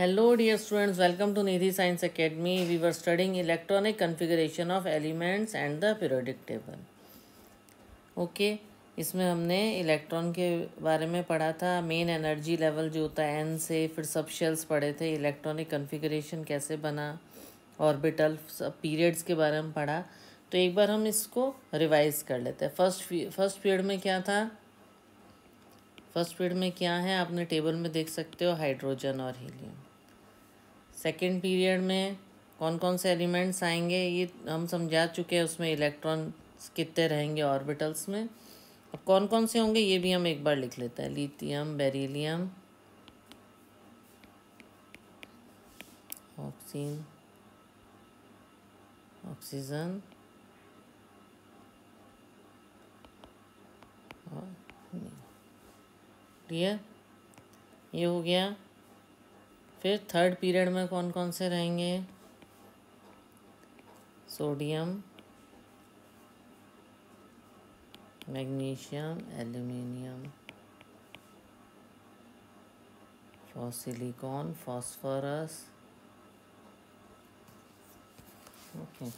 Hello dear students, welcome to Nidhi Science Academy. We were studying electronic configuration of elements and the periodic table. Okay, इसमें हमने electron के बारे में पढ़ा था. मेन एनर्जी लेवल जो होता है एन से फिर सब शेल्स पढ़े थे. इलेक्ट्रॉनिक कन्फिग्रेशन कैसे बना? ऑर्बिटल सब पीरियड्स के बारे में पढ़ा. तो एक बार हम इसको रिवाइज कर लेते हैं. फ़र्स्ट फ़र्स्ट पीरियड में क्या था? फ़र्स्ट पीरियड में क्या है? आपने टेबल में देख सकते हो हाइड्रोजन और हीलियम सेकेंड पीरियड में कौन कौन से एलिमेंट्स आएँगे, ये हम समझा चुके हैं, उसमें इलेक्ट्रॉन कितने रहेंगे ऑर्बिटल्स में। अब कौन कौन से होंगे, ये भी हम एक बार लिख लेते हैं। लिथियम, बेरिलियम, ऑक्सीन, ऑक्सीजन क्लियर? ये हो गया। फिर थर्ड पीरियड में कौन कौन से रहेंगे? Sodium magnesium aluminium फॉसिलिकॉन phosphorus okay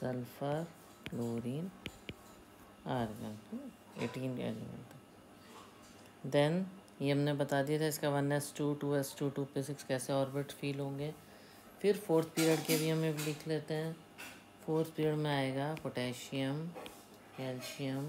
sulphur chlorine argon eighteen element then ये हमने बता दिया था इसका one S two two S two two पे सिक्स कैसे ऑर्बिट फील होंगे। फिर फोर्थ पीरियड के भी हम लिख लेते हैं। फोर्थ पीरियड में आएगा पोटेशियम कैल्शियम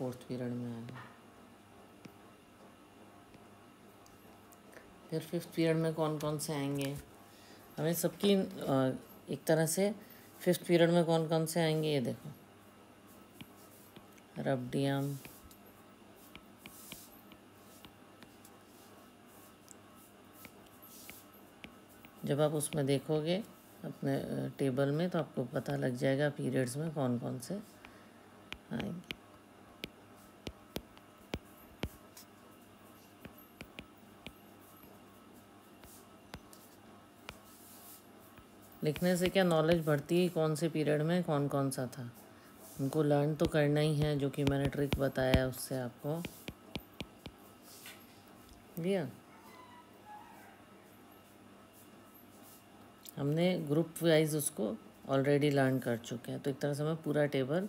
फोर्थ पीरियड में आएगा फिर फिफ्थ पीरियड में कौन कौन से आएँगे? हमें सबकी एक तरह से फिफ्थ पीरियड में कौन कौन से आएँगे, ये देखो। रबडियम जब आप उसमें देखोगे, अपने टेबल में तो आपको पता लग जाएगा पीरियड्स में कौन कौन से आएँगे। लिखने से क्या नॉलेज बढ़ती है कौन से पीरियड में कौन कौन सा था? उनको लर्न तो करना ही है, जो कि मैंने ट्रिक बताया उससे आपको। लिया? हमने ग्रुप वाइज उसको ऑलरेडी लर्न कर चुके हैं। तो एक तरह से हमें पूरा टेबल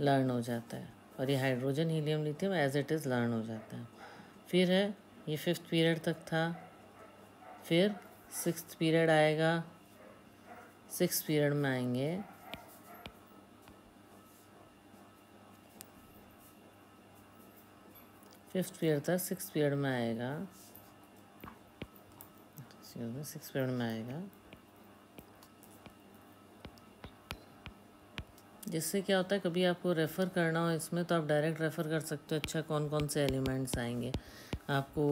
लर्न हो जाता है। और ये hydrogen helium lithium as it is learn हो जाता है। फिर है, ये फिफ्थ पीरियड तक था। फिर सिक्स पीरियड आएगा। सिक्स पीरियड में आएँगे। फिफ्थ पीरियड था, सिक्स पीरियड में आएगा। सिक्स पीरियड में आएगा। जिससे क्या होता है, कभी आपको रेफ़र करना हो इसमें तो आप डायरेक्ट रेफ़र कर सकते हो अच्छा कौन कौन से एलिमेंट्स आएँगे। आपको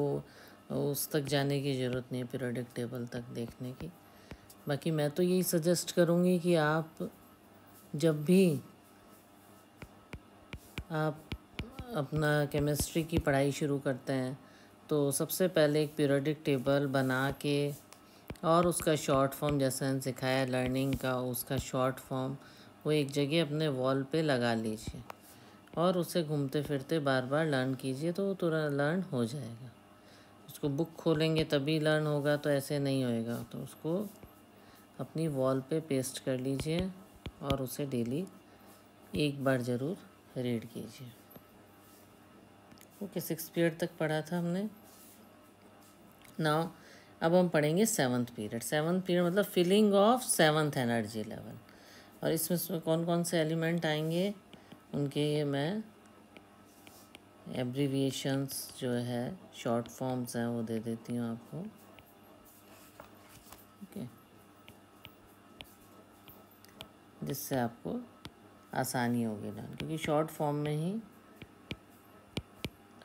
उस तक जाने की ज़रूरत नहीं है पीरियडिक टेबल तक देखने की। बाकी मैं तो यही सजेस्ट करूँगी कि आप जब भी आप अपना केमिस्ट्री की पढ़ाई शुरू करते हैं तो सबसे पहले एक पीरियडिक टेबल बना के और उसका शॉर्ट फॉर्म जैसा सिखाया लर्निंग का उसका शॉर्ट फॉर्म वो एक जगह अपने वॉल पे लगा लीजिए और उसे घूमते फिरते बार बार लर्न कीजिए तो वो तुरंत लर्न हो जाएगा। उसको बुक खोलेंगे तभी लर्न होगा तो ऐसे नहीं होएगा तो उसको अपनी वॉल पे पेस्ट कर लीजिए और उसे डेली एक बार ज़रूर रीड कीजिए। ओके सिक्स पीरियड तक पढ़ा था हमने। नाउ अब हम पढ़ेंगे सेवन्थ पीरियड सेवन्थ पीरियड मतलब filling of seventh energy level और इसमें कौन कौन से एलिमेंट आएँगे? उनके ये मैं एब्रीविएशंस जो है शॉर्ट फॉर्म्स हैं, वो दे देती हूँ आपको। जिससे आपको आसानी होगी लर्न क्योंकि शॉर्ट फॉर्म में ही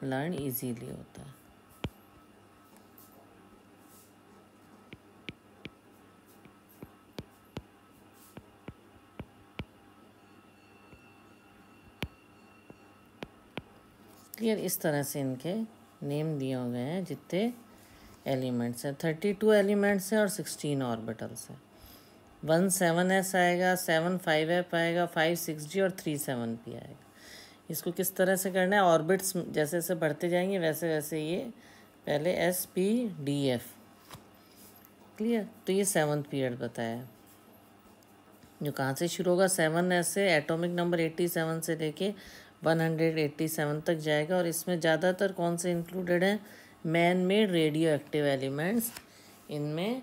लर्न इजीली होता है। क्लियर इस तरह से इनके नेम दिए हुए हैं, जितने एलिमेंट्स हैं। थर्टी टू एलिमेंट्स हैं और सिक्सटीन ऑर्बिटल्स हैं। वन सेवन एस आएगा, सेवन फाइव एफ़ आएगा, फाइव सिक्स जी और थ्री सेवन पी आएगा। इसको किस तरह से करना है? ऑर्बिट्स जैसे जैसे बढ़ते जाएँगे, वैसे वैसे ये पहले S P D F. Clear? तो ये सेवन्थ पीरियड बताया। जो कहाँ से शुरू होगा? सेवन एस से एटॉमिक नंबर एट्टी सेवन से लेके वन हंड्रेड एट्टी सेवन तक जाएगा। और इसमें ज़्यादातर कौन से इंक्लूडेड हैं? Man made radio active elements इनमें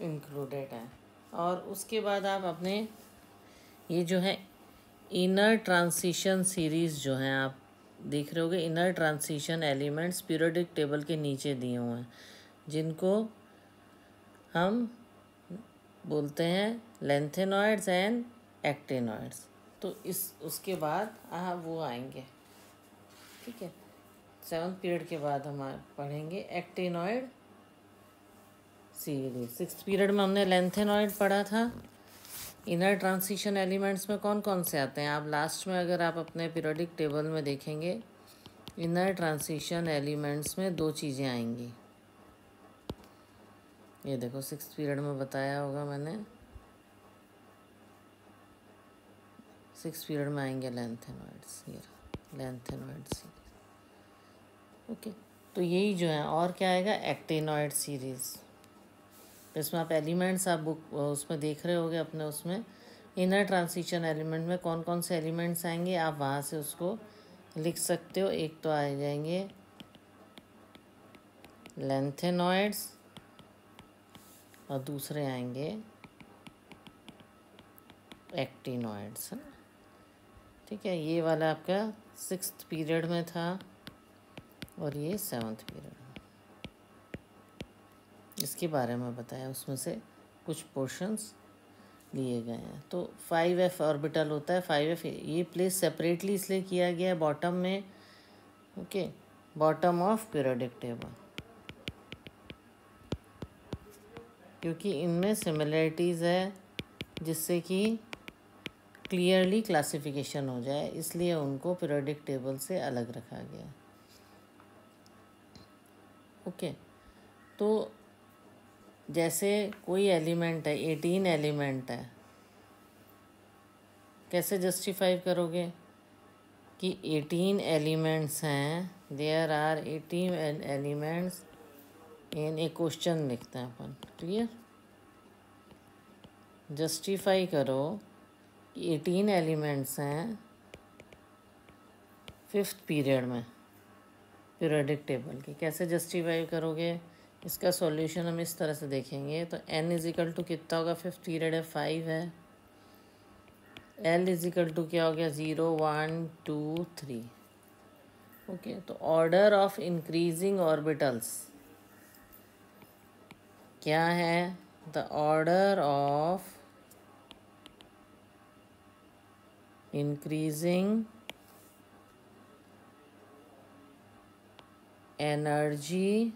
इंक्लूडेड हैं। और उसके बाद आप अपने ये जो है इनर ट्रांसिशन सीरीज़ जो हैं, आप देख रहे होगे inner transition elements periodic table के नीचे दिए हुए हैं, जिनको हम बोलते हैं लेंथेनॉइड्स एंड एक्टेनॉइड्स तो इस, उसके बाद आप वो आएँगे, ठीक है? सेवन पीरियड के बाद हम पढ़ेंगे एक्टेनॉइड सीरीज़ सिक्स पीरियड में हमने लेंथेनॉइड पढ़ा था। इनर ट्रांसिशन एलिमेंट्स में कौन कौन से आते हैं? आप लास्ट में अगर आप अपने पीरियडिक टेबल में देखेंगे, इनर ट्रांसिशन एलिमेंट्स में दो चीज़ें आएँगी। ये देखो, सिक्स पीरियड में बताया होगा मैंने। सिक्स पीरियड में आएँगे लेंथेनॉइड्स ये लेंथेनॉइड्स ओके तो यही जो है, और क्या आएगा? एक्टेनॉइड सीरीज़ इसमें आप एलिमेंट्स आप बुक उसमें देख रहे होगे अपने उसमें। इनर ट्रांसिशन एलिमेंट में कौन कौन से एलिमेंट्स आएँगे, आप वहाँ से उसको लिख सकते हो। एक तो आ जाएँगे लेंथेनॉइड्स और दूसरे आएँगे एक्टिनॉइड्स ठीक है, ये वाला आपका सिक्स पीरियड में था और ये सेवन्थ पीरियड इसके बारे में बताया, उसमें से कुछ पोर्शंस लिए गए हैं तो फाइव एफ़ ऑर्बिटल होता है फाइव एफ़ ये प्लेस सेपरेटली इसलिए किया गया है बॉटम में okay bottom of periodic table क्योंकि इनमें सिमिलरिटीज़ है, जिससे कि क्लियरली क्लासिफिकेशन हो जाए, इसलिए उनको पीरियोडिक टेबल से अलग रखा गया ओके okay. तो जैसे कोई एलिमेंट है एटीन एलिमेंट है, कैसे जस्टिफाई करोगे कि एटीन एलिमेंट्स हैं? There are eighteen elements in a question लिखते हैं अपन क्लियर जस्टिफाई करो एटीन एलिमेंट्स हैं फिफ्थ पीरियड में पीरियडिक टेबल की। कैसे जस्टिफाई करोगे? इसका सॉल्यूशन हम इस तरह से देखेंगे। तो एन इजिकल टू कितना होगा? फिफ्थ पीरियड है फाइव है। एल इजिकल टू क्या हो गया? Zero one two three okay तो ऑर्डर ऑफ़ इंक्रीजिंग ऑर्बिटल्स क्या है? The order of increasing energy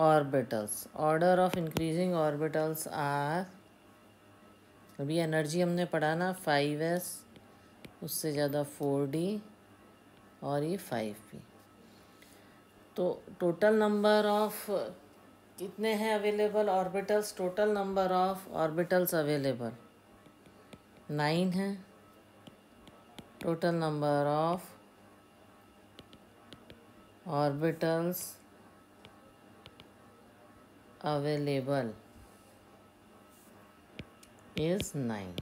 orbitals. Order of increasing orbitals are अभी एनर्जी हमने पढ़ा ना फाइव एस उससे ज़्यादा फोर डी और ये फाइव पी तो टोटल नंबर ऑफ़ कितने हैं available orbitals total number of orbitals available nine है. Total number of orbitals available is nine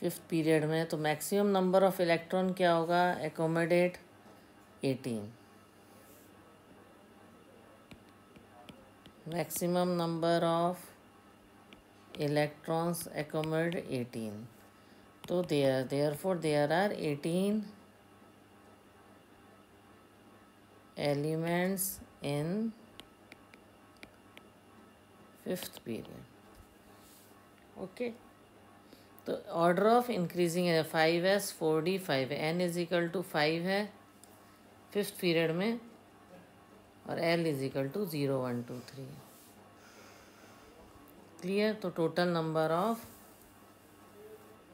fifth period में तो मैक्सिमम नंबर ऑफ़ इलेक्ट्रॉन क्या होगा? Accommodate eighteen maximum number of electrons accommodate eighteen तो there there for there are eighteen elements in fifth period. Okay तो order of increasing है five S four D five है N is equal to five है fifth period में, और L is equal to zero one two three clear तो total number of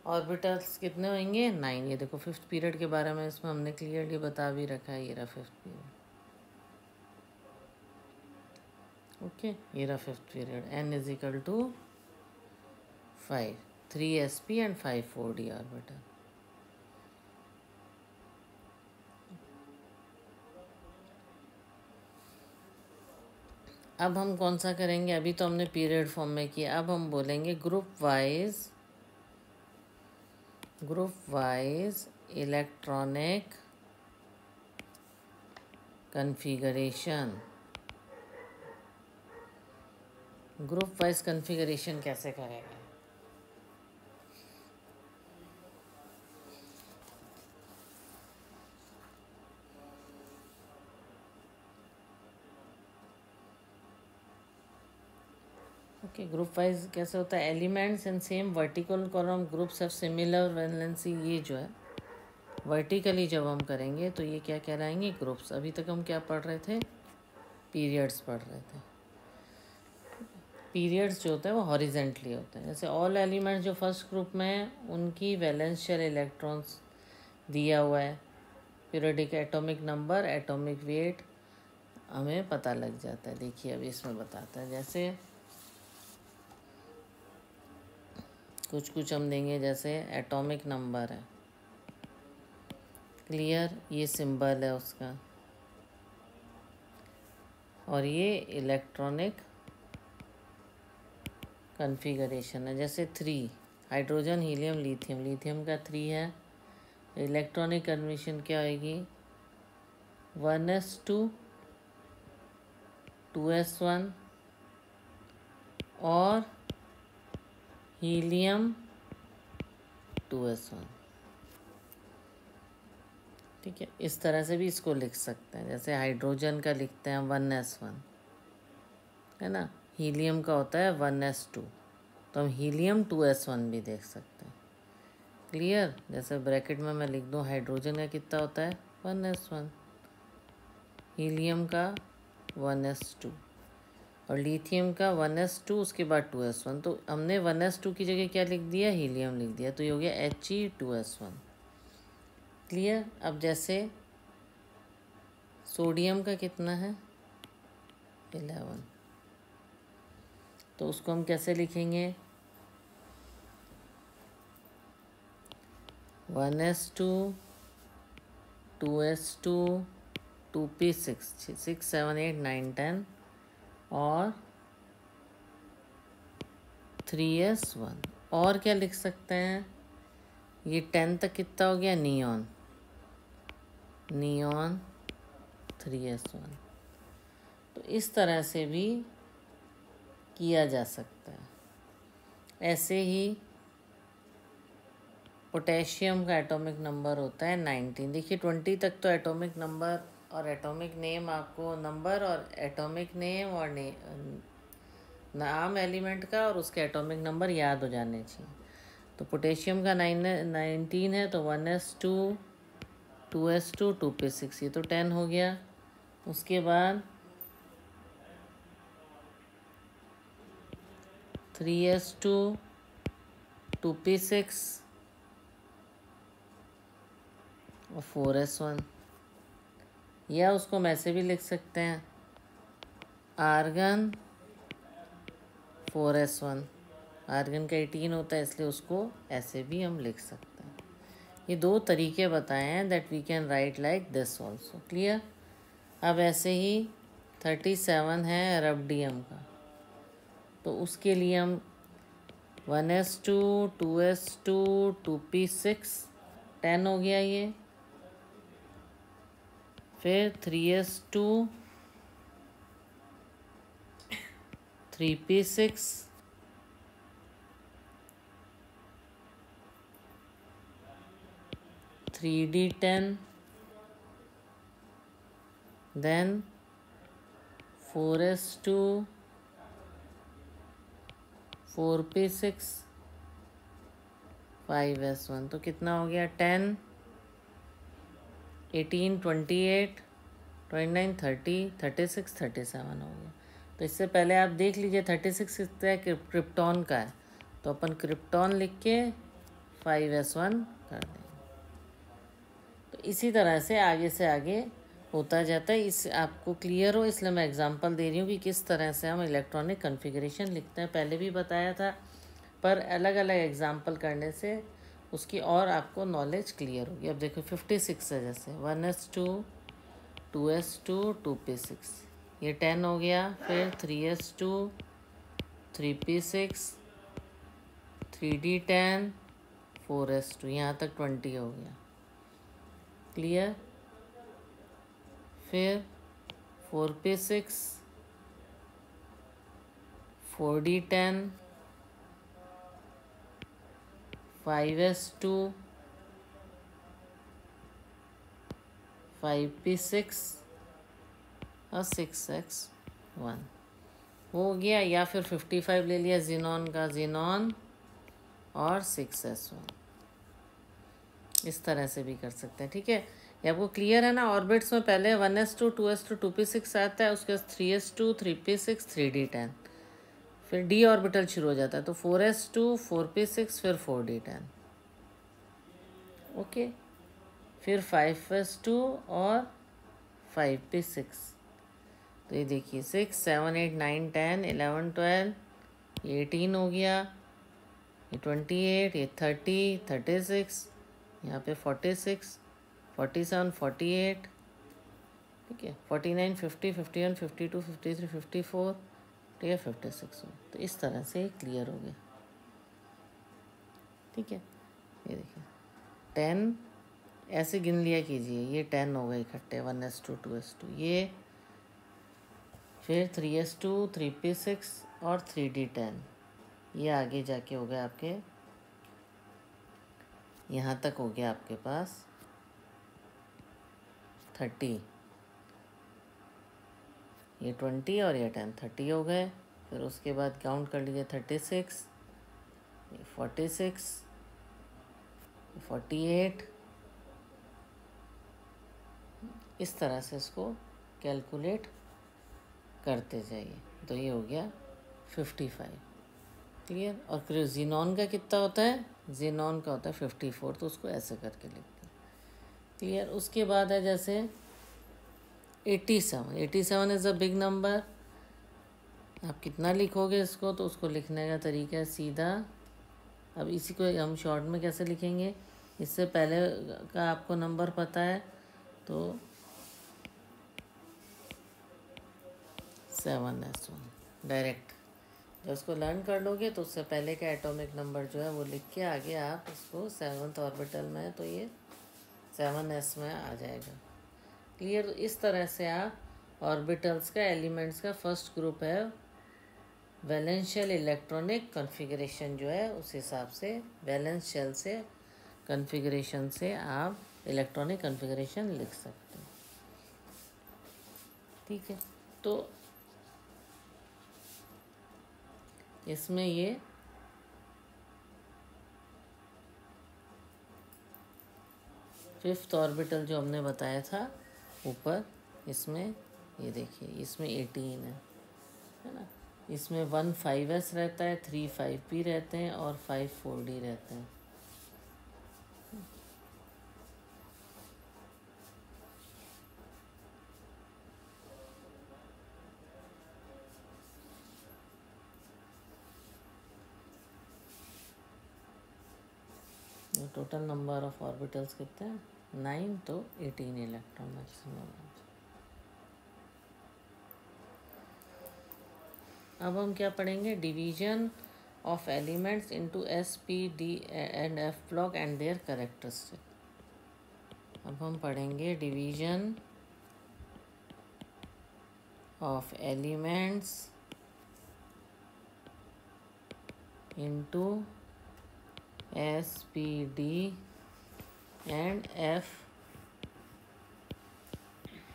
orbitals कितने होंगे? Nine ये देखो फिफ्थ पीरियड के बारे में इसमें हमने क्लियरली बता भी रखा है, ये रहा fifth period fifth period N is equal to five three S P and five four D orbital अब हम कौन सा करेंगे? अभी तो हमने पीरियड फॉर्म में किया। अब हम बोलेंगे group wise group wise electronic configuration group wise configuration कैसे करेंगे? ओके ग्रुप वाइज कैसे होता है? Elements in same vertical column groups of similar valency ये जो है वर्टिकली जब हम करेंगे तो ये क्या कहलाएँगे? ग्रुप्स अभी तक हम क्या पढ़ रहे थे? पीरियड्स पढ़ रहे थे। पीरियड्स जो होते हैं वो हॉरिजेंटली होते हैं। जैसे ऑल एलिमेंट्स जो फ़र्स्ट ग्रुप में हैं, उनकी वैलेंशियल इलेक्ट्रॉन्स दिया हुआ है। Periodic atomic number atomic weight हमें पता लग जाता है। देखिए, अभी इसमें बताता है। जैसे कुछ कुछ हम देंगे, जैसे एटॉमिक नंबर है। क्लियर ये सिंबल है उसका। और ये इलेक्ट्रॉनिक कन्फिगरेशन है। जैसे three hydrogen helium lithium lithium का थ्री है। इलेक्ट्रॉनिक कन्वेशन क्या होगी one S two two S one और हीलियम टू एस वन ठीक है? इस तरह से भी इसको लिख सकते हैं। जैसे हाइड्रोजन का लिखते हैं वन एस वन है ना? हीलियम का होता है वन एस टू। तो हम हीलियम टू एस वन भी देख सकते हैं। क्लियर? जैसे ब्रैकेट में मैं लिख दूँ, हाइड्रोजन का कितना होता है? One S one. हीलियम का वन एस टू। और लिथियम का वन एस टू, उसके बाद टू एस वन। तो हमने वन एस टू की जगह क्या लिख दिया? हीलियम लिख दिया। तो ये हो गया H E two S one. Clear? अब जैसे सोडियम का कितना है? इलेवन। तो उसको हम कैसे लिखेंगे? One S two two S two two P six six, seven, eight, nine, ten और थ्री एस वन। और क्या लिख सकते हैं? ये टेन तक कितना हो गया? Neon. Neon, three S one. तो इस तरह से भी किया जा सकता है। ऐसे ही पोटेशियम का एटॉमिक नंबर होता है नाइनटीन। देखिए, ट्वेंटी तक तो एटॉमिक नंबर और एटॉमिक नेम आपको नंबर और एटॉमिक नेम और ने, नाम एलिमेंट का और उसके एटॉमिक नंबर याद हो जाने चाहिए। तो पोटेशियम का नाइन, नाइनटीन है तो one S two two S two two P six, ये तो टेन हो गया। उसके बाद three S two two P six और फोर एस वन या उसको हम ऐसे भी लिख सकते हैं argon four S one argon का एटीन होता है, इसलिए उसको ऐसे भी हम लिख सकते हैं। ये दो तरीके बताए हैं that we can write like this also clear अब ऐसे ही थर्टी सेवन है रबडियम का। तो उसके लिए हम one S two two S two two P six ten हो गया ये। फिर three S two three P six three D ten then 4s2 4p6 five S one तो कितना हो गया? Ten, eighteen, twenty eight, twenty nine, thirty thirty six, thirty seven हो गया। तो इससे पहले आप देख लीजिए, थर्टी सिक्स कितना है क्रिप्टॉन का है। तो अपन क्रिप्टॉन लिख के फाइव एस वन कर देंगे। तो इसी तरह से आगे से आगे होता जाता है। इस आपको क्लियर हो? इसलिए मैं एग्जांपल दे रही हूँ कि किस तरह से हम इलेक्ट्रॉनिक कॉन्फ़िगरेशन लिखते हैं। पहले भी बताया था, पर अलग अलग एग्जांपल करने से उसकी और आपको नॉलेज क्लियर होगी। अब देखो फिफ्टी सिक्स है जैसे। One S two two S two two P six ये टेन हो गया, फिर three S two three P six three D ten four S two यहाँ तक ट्वेंटी हो गया। क्लियर फिर four P six, four D ten, five S two, five P six और सिक्स एक्स वन। हो गया या फिर फिफ्टी फाइव ले लिया जीनॉन का जीनॉन और सिक्स एस वन। इस तरह से भी कर सकते हैं, ठीक है? ये आपको क्लियर है ना ऑर्बिट्स में पहले one S two two S two two P six आता है उसके बाद three S two three P six three D ten फिर डी ऑर्बिटल शुरू हो जाता है तो four S two four P six फिर फोर डी टेन ओके फिर फाइव एस टू और फाइव पी सिक्स तो ये देखिए six seven eight nine ten eleven twelve ये एटीन हो गया, ये ट्वेंटी एट ये थर्टी थर्टी सिक्स यहाँ पे forty six forty seven forty eight ठीक है? Forty nine fifty fifty one fifty two fifty three fifty four ठीक है। फिफ्टी सिक्स तो इस तरह से क्लियर हो गया। ठीक है? ये देखिए। टेन ऐसे गिन लिया कीजिए। ये टेन हो गए इकट्ठे। One S two two S two ये, फिर three S two three P six और थ्री डी टेन ये आगे जाके हो गया आपके। यहाँ तक हो गया आपके पास। थर्टी। ये ट्वेंटी और ये टेन, थर्टी हो गए। फिर उसके बाद काउंट कर लीजिए थर्टी सिक्स, ये फोर्टी सिक्स फोर्टी एट। इस तरह से इसको कैलकुलेट करते जाइए। तो ये हो गया फिफ्टी फाइव क्लियर और जीनॉन का कितना होता है? जीनॉन का होता है फिफ्टी फोर तो उसको ऐसे करके लिखते क्लियर उसके बाद है जैसे eighty seven eighty seven is a big number आप कितना लिखोगे इसको तो उसको लिखने का तरीका है सीधा। अब इसी को हम शॉर्ट में कैसे लिखेंगे? इससे पहले का आपको नंबर पता है तो सेवन एस वन डायरेक्ट जब उसको लर्न कर लोगे तो उससे पहले का एटॉमिक नंबर जो है वो लिख के आगे आप उसको सेवन्थ ऑर्बिटल में तो ये सेवन एस में आ जाएगा। क्लियर तो इस तरह से आप ऑर्बिटल्स का एलिमेंट्स का फ़र्स्ट ग्रुप है। वैलेंशियल इलेक्ट्रॉनिक कॉन्फ़िगरेशन जो है, उस हिसाब से वैलेंस शेल से कॉन्फ़िगरेशन से आप इलेक्ट्रॉनिक कॉन्फ़िगरेशन लिख सकते हैं। ठीक है? तो इसमें ये फिफ्थ ऑर्बिटल जो हमने बताया था, ऊपर, इसमें, ये देखिए, इसमें एटीन है है ना? इसमें वन फाइव एस रहता है, थ्री फाइव पी रहते हैं और फाइव फोर डी रहते हैं। टोटल नंबर ऑफ़ ऑर्बिटल्स कितने हैं? नाइन तो एटीन इलेक्ट्रॉन मैक्सिमम अब हम क्या पढ़ेंगे? Division of elements into S P D and F block and their characteristic अब हम पढ़ेंगे division of elements into S P D and F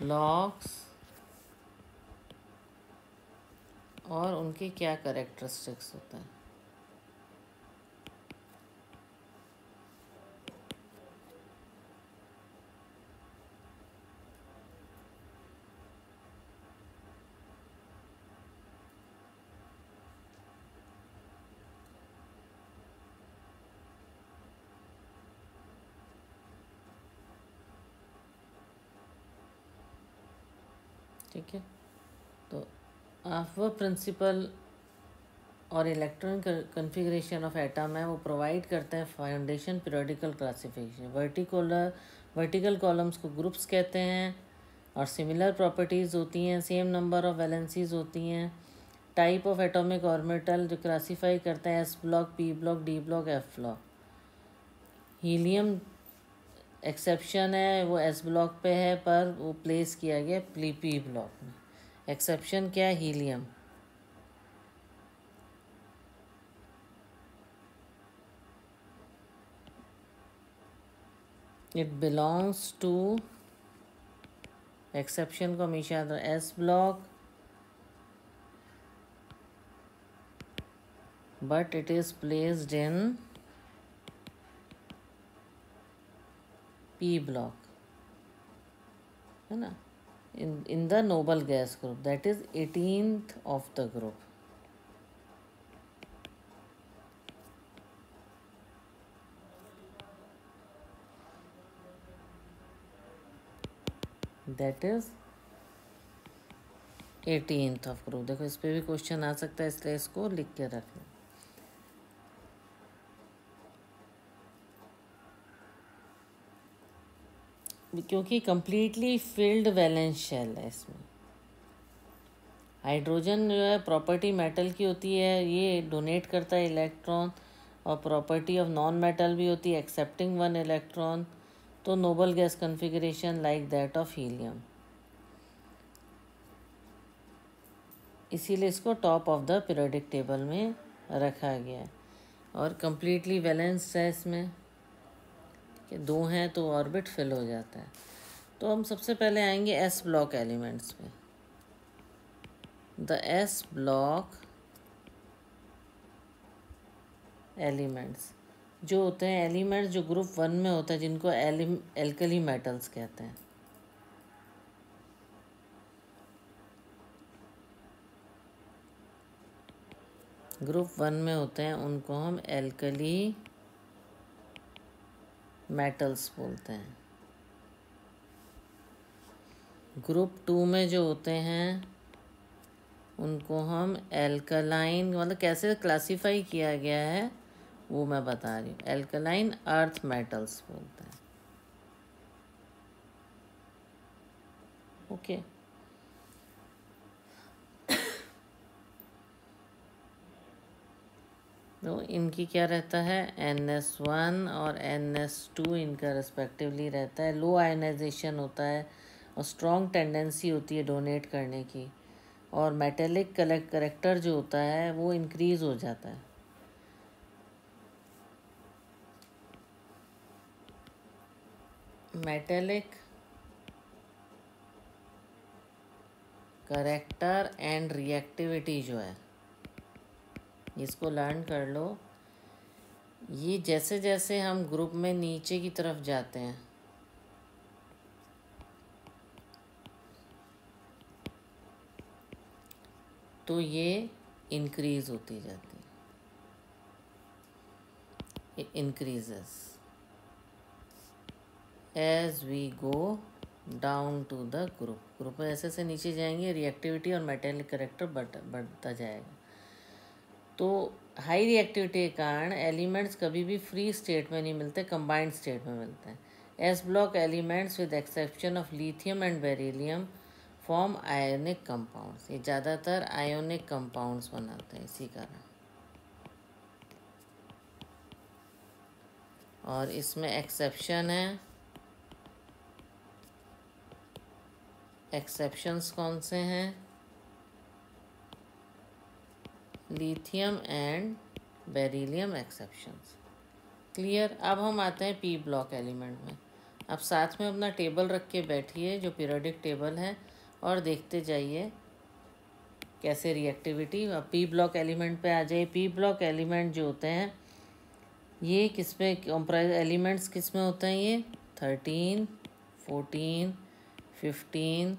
locks और उनके क्या करेक्टरिस्टिक्स होते हैं? ठीक है? तो आप वो प्रिंसिपल और इलेक्ट्रॉनिक कन्फिग्रेशन ऑफ़ एटम है, वो प्रोवाइड करते हैं foundation periodical classification वर्टिकुलर vertical columns को ग्रुप्स कहते हैं और सिमिलर प्रॉपर्टीज़ होती हैं सेम नंबर ऑफ़ वैलेंसीज होती हैं. टाइप ऑफ़ एटॉमिक ऑर्बिटल जो क्लासीफाई करते हैं S block P block D block F block helium exception है, वो एस ब्लॉक पे है, पर वो प्लेस किया गया प्ली पी ब्लॉक में। एक्सेप्शन क्या है? Helium it belongs to exception को हमेशा S block but it is placed in P block है ना? In in the noble gas group that is 18th of the group that is eighteenth of group देखो, इस पर भी question आ सकता है, इसलिए इसको लिख के रख लो क्योंकि कंप्लीटली फिल्ड वैलेंस शेल है इसमें। हाइड्रोजन जो है प्रॉपर्टी मेटल की होती है, ये डोनेट करता है इलेक्ट्रॉन और प्रॉपर्टी ऑफ़ नॉन मेटल भी होती है एक्सेप्टिंग वन इलेक्ट्रॉन तो noble gas configuration like that of helium इसीलिए इसको top of the periodic table में रखा गया है, और कम्प्लीटली बैलेंस है इसमें। कि दो हैं तो ऑर्बिट फिल हो जाता है। तो हम सबसे पहले आएँगे एस ब्लॉक एलिमेंट्स पे। द एस ब्लॉक एलिमेंट्स जो होते हैं एलिमेंट्स जो ग्रुप वन में होता है, जिनको एलिम एल्कली मेटल्स कहते हैं। ग्रुप वन में होते हैं, उनको हम एल्कली मेटल्स बोलते हैं। ग्रुप टू में जो होते हैं, उनको हम एल्कलाइन मतलब कैसे क्लासिफाई किया गया है, वो मैं बता रही हूँ। एल्कलाइन अर्थ मेटल्स बोलते हैं। ओके तो इनकी क्या रहता है? एन एस वन और एन एस टू इनका रिस्पेक्टिवली रहता है। लो आयनाइजेशन होता है और स्ट्रॉन्ग टेंडेंसी होती है डोनेट करने की। और मेटेलिक कलेक्ट करेक्टर जो होता है, वो इंक्रीज़ हो जाता है। मेटेलिक करेक्टर एंड रिएक्टिविटी जो है। इसको लर्न कर लो। ये जैसे जैसे हम ग्रुप में नीचे की तरफ़ जाते हैं। तो ये इंक्रीज होती जाती है। Increases as we go down to the group group में ऐसे ऐसे नीचे जाएँगे रिएक्टिविटी और मेटेलिक करेक्टर बढ़, बढ़ता जाएगा। तो हाई रिएक्टिविटी के कारण एलिमेंट्स कभी भी फ्री स्टेट में नहीं मिलते कंबाइंड स्टेट में मिलते हैं। S block elements with exception of lithium and beryllium form ionic compounds ये ज़्यादातर आयोनिक कंपाउंड्स बनाते हैं इसी कारण। और इसमें एक्सेप्शन है। एक्सेप्शंस कौन से हैं? Lithium and beryllium exceptions clear अब हम आते हैं पी ब्लॉक एलिमेंट में। अब साथ में अपना टेबल रख के बैठिए, जो पीरियोडिक टेबल है, और देखते जाइए कैसे रिएक्टिविटी अब पी ब्लॉक एलिमेंट पे आ जाइए। पी ब्लॉक एलिमेंट जो होते हैं, ये किस पे कॉम्प्राइज एलिमेंट्स किसमें होते हैं ये? Thirteen fourteen fifteen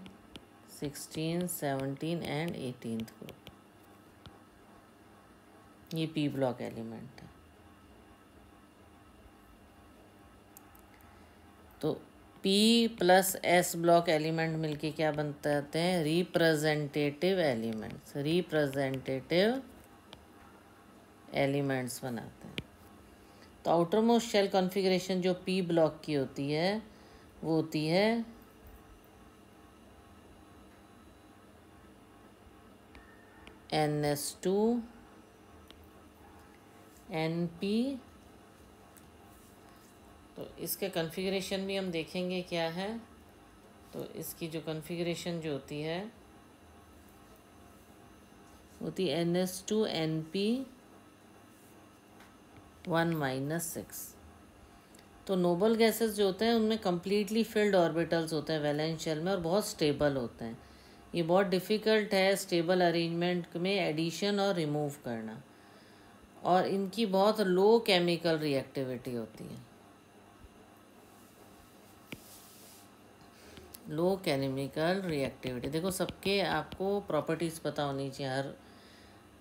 sixteen seventeen and eighteen group ये पी ब्लॉक एलिमेंट है। तो P plus S block element मिलके क्या बनते हैं? रिप्रेजेंटेटिव एलिमेंट्स रिप्रेजेंटेटिव एलिमेंट्स बनाते हैं। तो आउटर मोस्ट शेल कॉन्फ़िगरेशन जो पी ब्लॉक की होती है, वो होती है n s two n p तो इसके कॉन्फ़िगरेशन भी हम देखेंगे क्या है। तो इसकी जो कॉन्फ़िगरेशन जो होती है होती है n s two n p one minus six तो नोबल गैसेस जो होते हैं, उनमें कम्प्लीटली फिल्ड ऑर्बिटल्स होते हैं वैलेंस शेल में और बहुत स्टेबल होते हैं। ये बहुत डिफ़िकल्ट है स्टेबल अरेंजमेंट में एडिशन और रिमूव करना। और इनकी बहुत लो केमिकल रिएक्टिविटी होती है। लो केमिकल रिएक्टिविटी देखो, सबके आपको प्रॉपर्टीज़ पता होनी चाहिए हर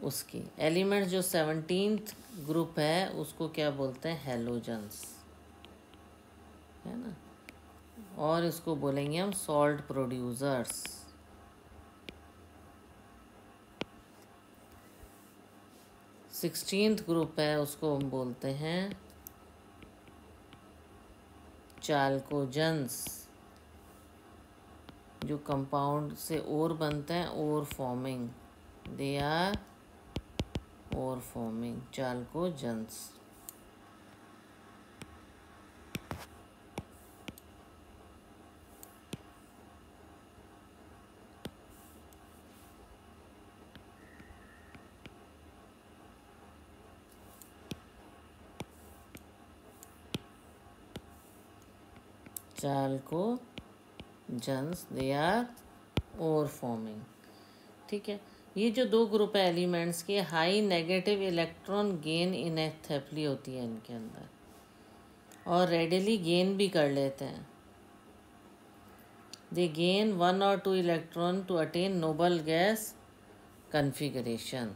उसकी। एलिमेंट जो सेवनटीन्थ ग्रुप है, उसको क्या बोलते हैं? हेलोजन्स है ना? और इसको बोलेंगे हम सॉल्ट प्रोड्यूसर्स सिक्सटीन्थ ग्रुप है, उसको हम बोलते हैं चालकोजन्स, जो कंपाउंड से और बनते हैं, और फॉर्मिंग दे आर और forming chalcogens. Chalcogens they are over forming ठीक है? ये जो दो ग्रुप है एलिमेंट्स के high negative electron gain enthalpy होती है इनके अंदर। और रेडिली गेन भी कर लेते हैं। दे गेन वन और two electron to attain noble gas configuration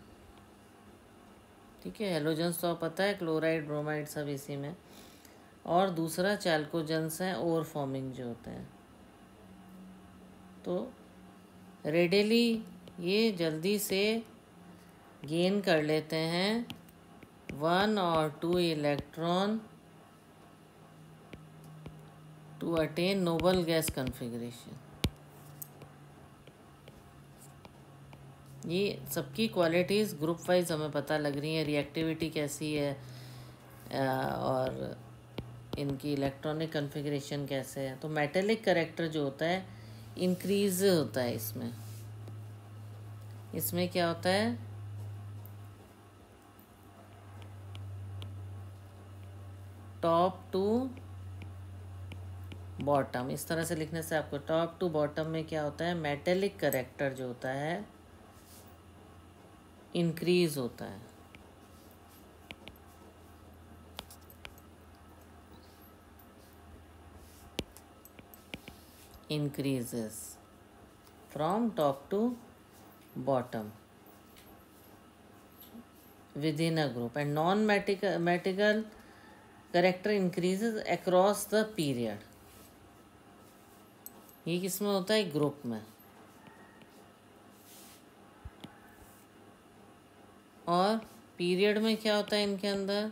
ठीक है? हेलोजन्स तो पता है क्लोराइड ब्रोमाइड सब इसी में। और दूसरा चैल्कोजन्स हैं ओवर फॉर्मिंग जो होते हैं। तो रेडिली ये जल्दी से गेन कर लेते हैं। वन और two electron to attain noble gas configuration ये सबकी क्वालिटीज़ ग्रुप वाइज हमें पता लग रही है रिएक्टिविटी कैसी है और इनकी इलेक्ट्रॉनिक कन्फिग्रेशन कैसे है? तो मेटेलिक करेक्टर जो होता है इंक्रीज होता है इसमें। इसमें क्या होता है? टॉप टू बॉटम इस तरह से लिखने से आपको टॉप टू बॉटम में क्या होता है? मेटेलिक करेक्टर जो होता है इंक्रीज होता है। Increases from top to bottom within a group and non-mathematical character increases across the period ये किसमें होता है ग्रुप में और पीरियड में क्या होता है इनके अंदर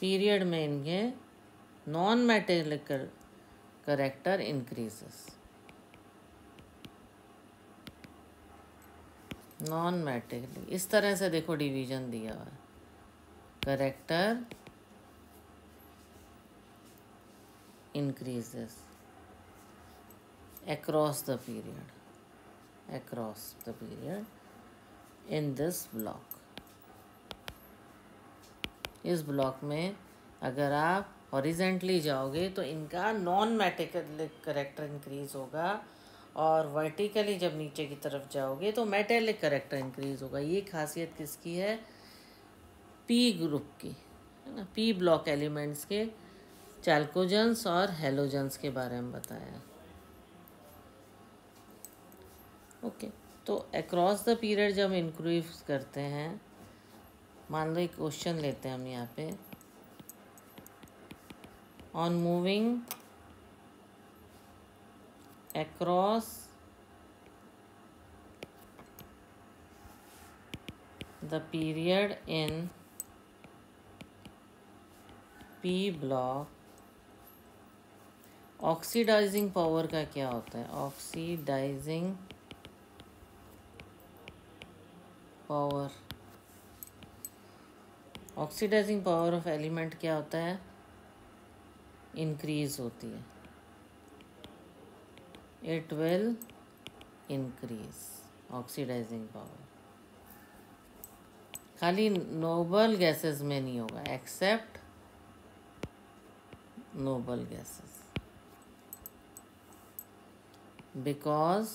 पीरियड में इनके non metallic character increases non metallic इस तरह से देखो डिवीज़न दिया हुआ है। Character increases across the period. Across the period in this block. इस ब्लॉक में अगर आप हॉरिजेंटली जाओगे तो इनका नॉन मैटिकल करेक्टर इंक्रीज होगा और वर्टिकली जब नीचे की तरफ़ जाओगे तो मेटेलिक करेक्टर इंक्रीज होगा। ये खासियत किसकी है? पी ग्रुप की, है ना? पी ब्लॉक एलिमेंट्स के चाल्कोजन्स और हेलोजन्स के बारे में बताया। ओके तो अक्रॉस द पीरियड जब इंक्रीज करते हैं, मान लो एक क्वेश्चन लेते हैं हम यहाँ पे। On moving across the period in P block. Oxidising power का क्या होता है? Oxidising power oxidising power of element क्या होता है? इंक्रीज होती है। It will increase oxidising power खाली नोबल गैसेस में नहीं होगा except noble gases because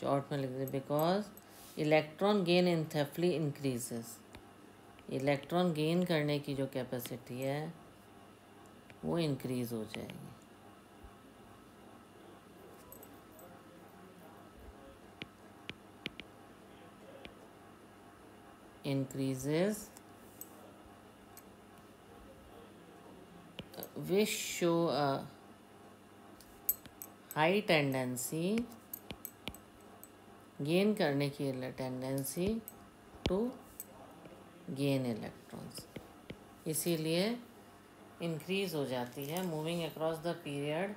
short में लिख दे because electron gain enthalpy increases electron gain करने की जो कैपेसिटी है, वो इंक्रीज हो जाएगी। Increases which show a high tendency gain करने की टेंडेंसी टू गेन इलेक्ट्रॉन्स इसीलिए इंक्रीज हो जाती है moving across the period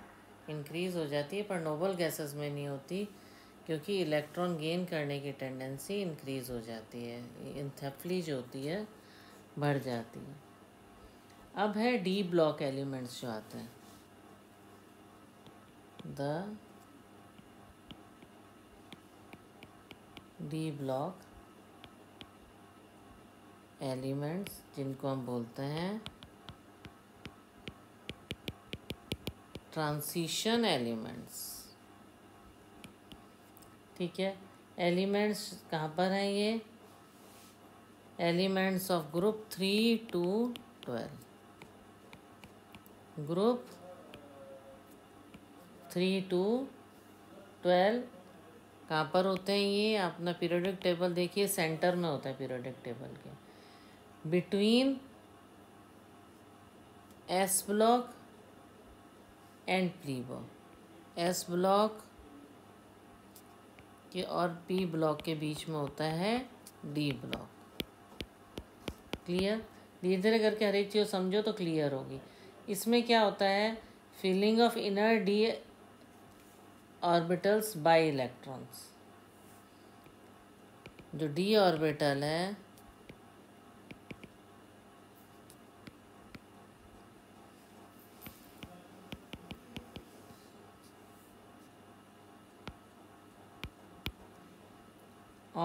increase हो जाती है, पर नोबल गैसेस में नहीं होती, क्योंकि इलेक्ट्रॉन गेन करने की टेंडेंसी इंक्रीज हो जाती है इंथेफ्ली जो होती है, बढ़ जाती है। अब है डी ब्लॉक एलिमेंट्स जो आते हैं। द डी ब्लॉक एलिमेंट्स जिनको हम बोलते हैं ट्रांसिशन एलिमेंट्स। ठीक है? एलिमेंट्स कहाँ पर हैं ये? Elements of group three to twelve. Group three to twelve कहाँ पर होते हैं ये? अपना पीरियोडिक टेबल देखिए सेंटर में होता है पीरियोडिक टेबल के। Between S block and P block S block के और पी ब्लॉक के बीच में होता है डी ब्लॉक क्लियर धीरे धीरे करके हर एक चीज़ समझो तो क्लियर होगी। इसमें क्या होता है? Filling of inner D orbitals by electrons जो डी ऑर्बिटल है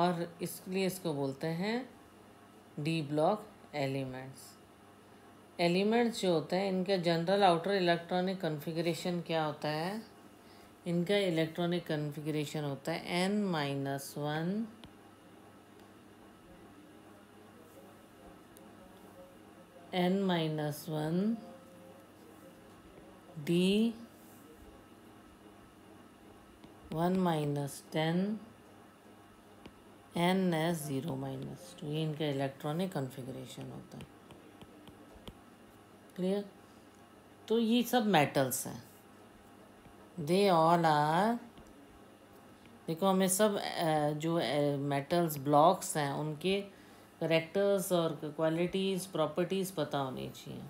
और इसलिए इसको बोलते हैं डी ब्लॉक एलिमेंट्स एलिमेंट्स जो होते हैं, इनका जनरल आउटर इलेक्ट्रॉनिक कॉन्फ़िगरेशन क्या होता है? इनका इलेक्ट्रॉनिक कन्फिग्रेशन होता है n minus one n minus one d one minus ten n s zero minus two ये इनका इलेक्ट्रॉनिक कन्फिग्रेशन होता है। क्लियर तो ये सब मेटल्स हैं। दे ऑल आर देखो हमें सब जो मेटल्स ब्लॉक्स हैं, उनके करेक्टर्स और क्वालिटीज़ प्रॉपर्टीज़ पता होनी चाहिए।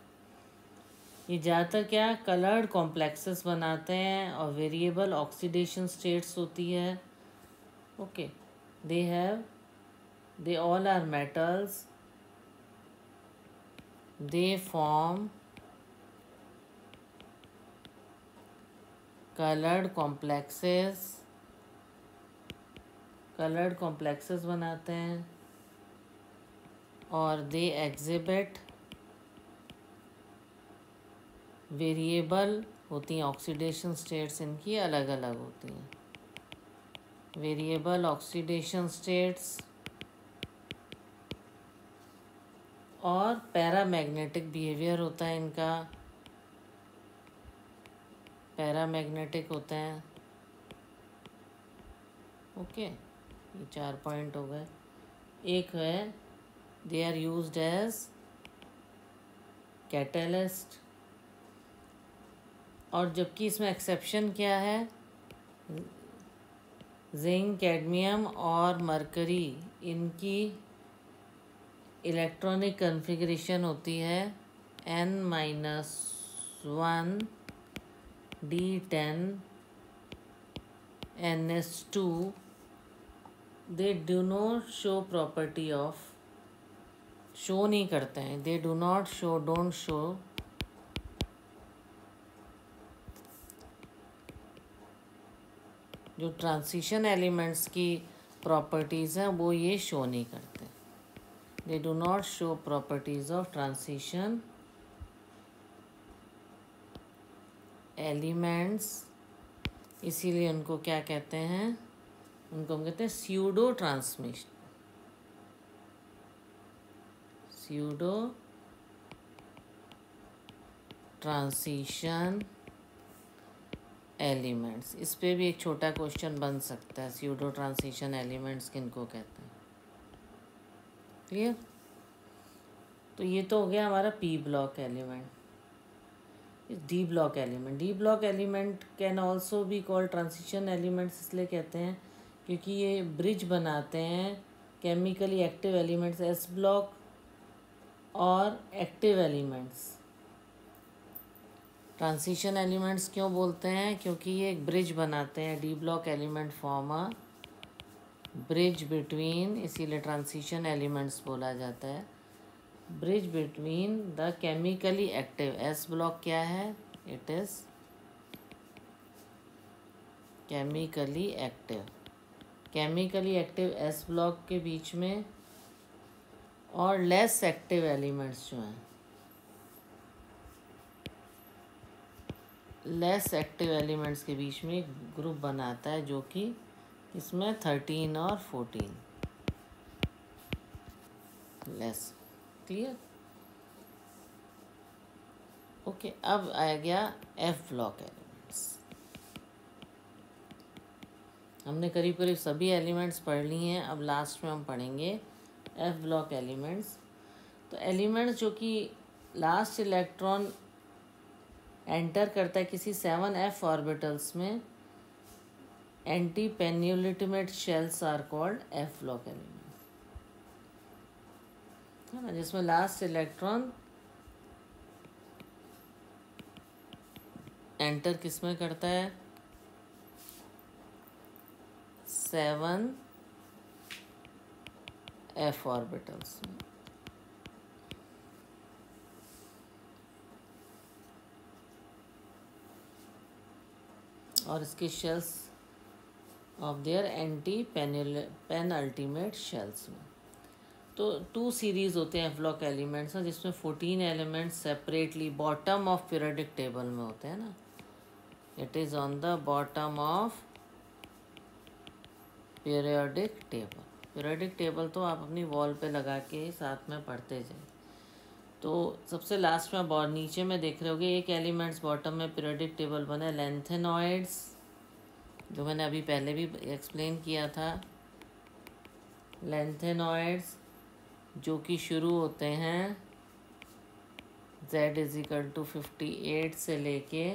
ये ज़्यादातर क्या कलर्ड कॉम्प्लेक्सेस बनाते हैं और वेरिएबल ऑक्सीडेशन स्टेट्स होती है। Okay they have they all are metals they form coloured complexes coloured complexes बनाते हैं। और दे एग्जिबिट वेरिएबल होती हैं ऑक्सीडेशन स्टेट्स इनकी अलग अलग होती हैं। वेरिएबल ऑक्सीडेशन स्टेट्स और पैरामैग्नेटिक बिहेवियर होता है इनका। पैरामैग्नेटिक होते हैं। ओके ये चार पॉइंट हो गए। एक है they are used as catalyst और जबकि इसमें एक्सेप्शन क्या है? जिंक, कैडमियम और मरकरी, इनकी इलेक्ट्रॉनिक कन्फिग्रेशन होती है n minus one d ten n s two. They do not show property of show नहीं करते हैं। They do not show don't show जो ट्रांसिशन एलिमेंट्स की प्रॉपर्टीज़ हैं, वो ये शो नहीं करते। They do not show properties of transition elements इसीलिए उनको क्या कहते हैं? उनको हम कहते हैं pseudo transmission pseudo transition elements. इस पर भी एक छोटा क्वेश्चन बन सकता है सीडो ट्रांसिशन एलिमेंट्स किन को कहते हैं। क्लियर तो ये तो हो गया हमारा P block element D block element D block element can also be called transition elements इसलिए कहते हैं, क्योंकि ये ब्रिज बनाते हैं chemically active elements S block और एक्टिव एलिमेंट्स ट्रांसिशन एलिमेंट्स क्यों बोलते हैं? क्योंकि ये एक ब्रिज बनाते हैं D block element form a bridge between इसीलिए ट्रांसिशन एलिमेंट्स बोला जाता है। Bridge between the chemically active S block क्या है? It is chemically active chemically active S block के बीच में और लेस एक्टिव एलिमेंट्स जो हैं। लेस एक्टिव एलिमेंट्स के बीच में एक ग्रुप बनाता है जो कि इसमें थर्टीन और फोर्टीन लेस क्लियर ओके अब आ गया एफ़ ब्लॉक एलिमेंट्स हमने करीब करीब सभी एलिमेंट्स पढ़ लिए हैं, अब लास्ट में हम पढ़ेंगे एफ़ ब्लॉक एलिमेंट्स तो एलिमेंट्स जो कि लास्ट इलेक्ट्रॉन एंटर करता है किसी सेवन एफ़ ऑर्बिटल्स में. Anti penultimate shells are called F element है ना? जिसमें लास्ट इलेक्ट्रॉन एंटर किसमें करता है? सेवन एफ़ ऑर्बिटल्स में. और इसके shells of their anti penultimate shells में। तो टू सीरीज़ होते हैं फ्लॉक एलिमेंट्स जिसमें fourteen elements separately bottom of periodic table में होते हैं ना। It is on the bottom of periodic table periodic table तो आप अपनी वॉल पे लगा के साथ में पढ़ते जाए। तो सबसे लास्ट में बहुत नीचे में देख रहे होगे, एक एलिमेंट्स बॉटम में पीरियडिक टेबल बना लेंथेनॉइड्स जो मैंने अभी पहले भी एक्सप्लेन किया था। लेंथेनॉइड्स जो कि शुरू होते हैं, z is equal to fifty eight से लेके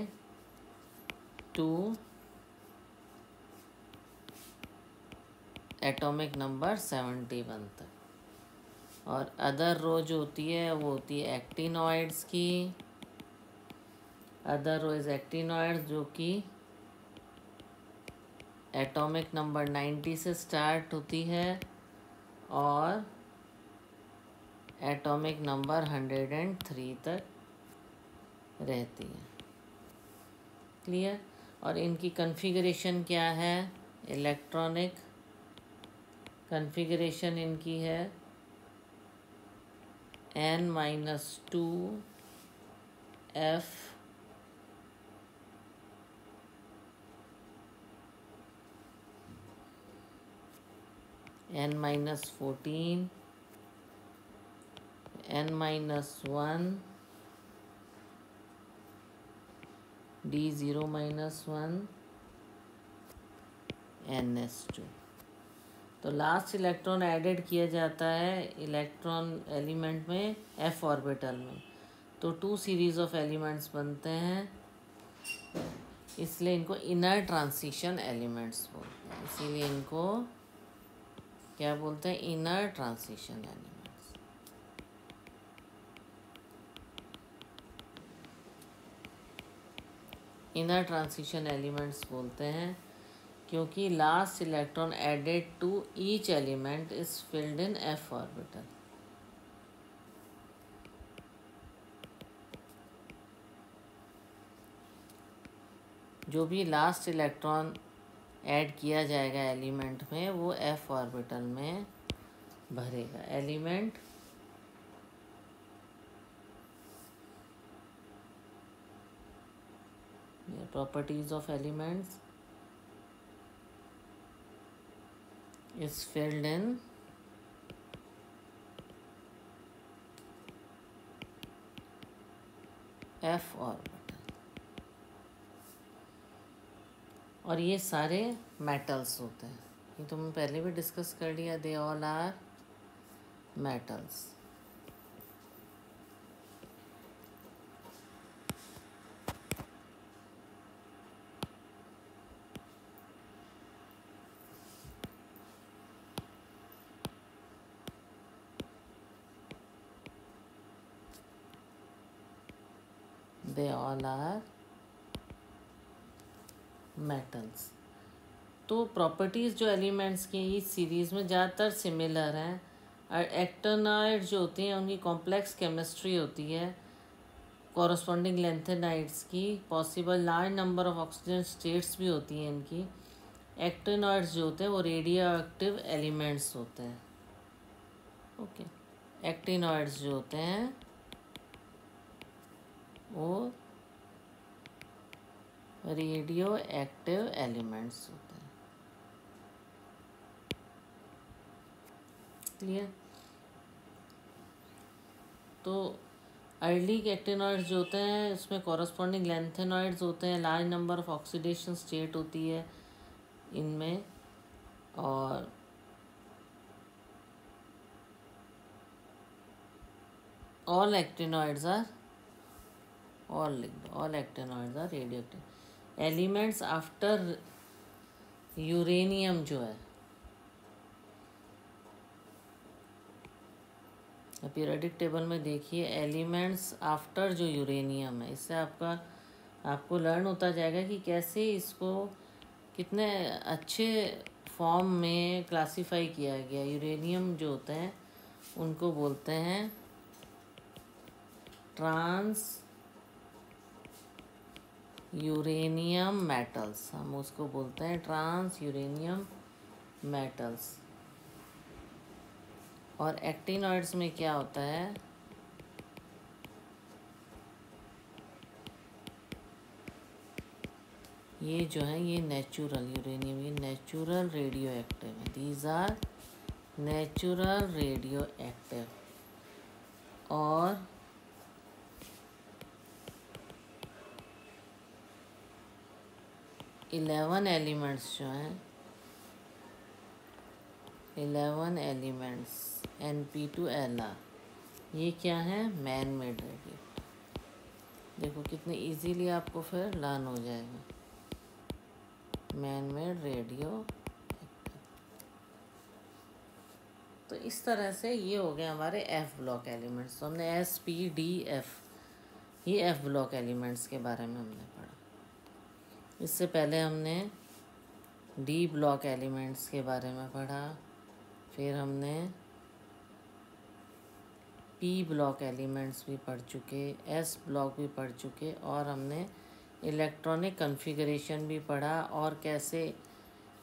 to atomic number seventy one तक। और अदर रो जो होती है, वो होती है एक्टिनॉइड्स की। अदर रो इज़ एक्टिनॉइड्स जो कि एटॉमिक नंबर नाइन्टी से स्टार्ट होती है और atomic number hundred and three तक रहती है। क्लियर और इनकी कन्फिगरेशन क्या है? इलेक्ट्रॉनिक कन्फिगरेशन इनकी है। N minus 2 f n minus 14 n minus 1 d 0 minus 1 ns2 तो लास्ट इलेक्ट्रॉन एडेड किया जाता है इलेक्ट्रॉन एलिमेंट में एफ़ ऑर्बिटल में। तो टू सीरीज़ ऑफ़ एलिमेंट्स बनते हैं। इसलिए इनको इनर ट्रांसिशन एलिमेंट्स बोलते हैं। इसीलिए इनको क्या बोलते हैं? Inner transition elements inner transition elements बोलते हैं। क्योंकि last electron added to each element is filled in F orbital जो भी लास्ट इलेक्ट्रॉन ऐड किया जाएगा एलिमेंट में, वो एफ़ ऑर्बिटल में भरेगा। Element properties of elements is filled in. F orbital और ये सारे मेटल्स होते हैं। ये तो मैं पहले भी डिस्कस कर लिया they all are metals they all are metals तो प्रॉपर्टीज़ जो एलिमेंट्स की इस सीरीज़ में ज़्यादातर सिमिलर हैं और एक्टोनाइड जो होती हैं, उनकी कॉम्प्लेक्स केमिस्ट्री होती है। कॉरस्पॉन्डिंग लेंथेनाइड्स की possible large number of oxygen states भी होती हैं इनकी। एक्टोनॉइड्स जो होते हैं, वो रेडियो एक्टिव एलिमेंट्स होते हैं। ओके एक्टिनॉइड्स जो होते हैं, वो रेडियो एक्टिव एलिमेंट्स होते हैं। क्लियर? तो अर्ली एक्टिनॉइड्स जो होते हैं उसमें कॉरस्पॉन्डिंग लेंथेनॉइड्स होते हैं large number of oxidation state होती है इनमें, और all actinoids are all all actinoids are radioactive elements after uranium जो है। पीरियडिक टेबल में देखिए, एलिमेंट्स आफ्टर जो यूरेनियम है, इससे आपका, आपको लर्न होता जाएगा कि कैसे इसको कितने अच्छे फॉर्म में क्लासिफाई किया गया। यूरेनियम जो होते हैं, उनको बोलते हैं ट्रांस यूरेनियम मेटल्स, हम उसको बोलते हैं ट्रांस यूरेनियम मेटल्स। और एक्टिनॉइड्स में क्या होता है? ये जो है, ये नेचुरल यूरेनियम ये नेचुरल रेडियो एक्टिव है। These are natural radio active और इलेवन एलिमेंट्स जो हैं, eleven elements N P to L R ये क्या है? मैन मेड रेडियो देखो कितने इजीली आपको फिर लर्न हो जाएगा। मैन मेड रेडियो तो इस तरह से ये हो गया हमारे एफ़ ब्लॉक एलिमेंट्स तो हमने एस पी डी एफ़ ये एफ़ ब्लॉक एलिमेंट्स के बारे में हमने पढ़ा। इससे पहले हमने डी ब्लॉक एलिमेंट्स के बारे में पढ़ा, फिर हमने पी ब्लॉक एलिमेंट्स भी पढ़ चुके एस ब्लॉक भी पढ़ चुके और हमने इलेक्ट्रॉनिक कन्फिग्रेशन भी पढ़ा और कैसे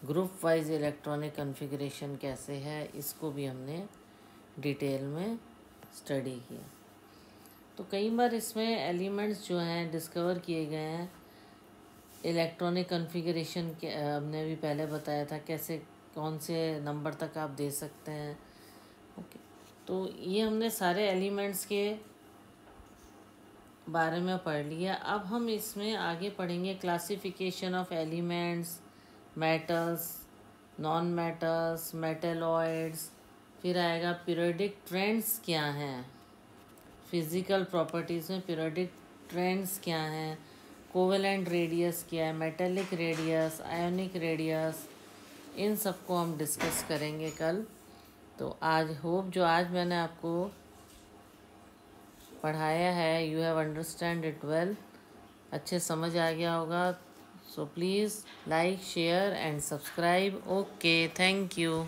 ग्रुप वाइज इलेक्ट्रॉनिक कन्फिग्रेशन कैसे है, इसको भी हमने डिटेल में स्टडी किया। तो कई बार इसमें एलिमेंट्स जो हैं डिस्कवर किए गए हैं इलेक्ट्रॉनिक कॉन्फ़िगरेशन के हमने भी पहले बताया था कैसे, कौन से नंबर तक आप दे सकते हैं। ओके तो ये हमने सारे एलिमेंट्स के बारे में पढ़ लिया। अब हम इसमें आगे पढ़ेंगे classification of elements metals non metals metalloids फिर आएगा पीरियडिक ट्रेंड्स क्या हैं? फ़िज़िकल प्रॉपर्टीज़ में पीरियोडिक ट्रेंड्स क्या हैं? कोवेलेंट रेडियस क्या है मेटेलिक रेडियस आयोनिक रेडियस इन सबको हम डिस्कस करेंगे कल। तो आज होप जो आज मैंने आपको पढ़ाया है you have understand it well अच्छे समझ आ गया होगा। So please like share and subscribe okay thank you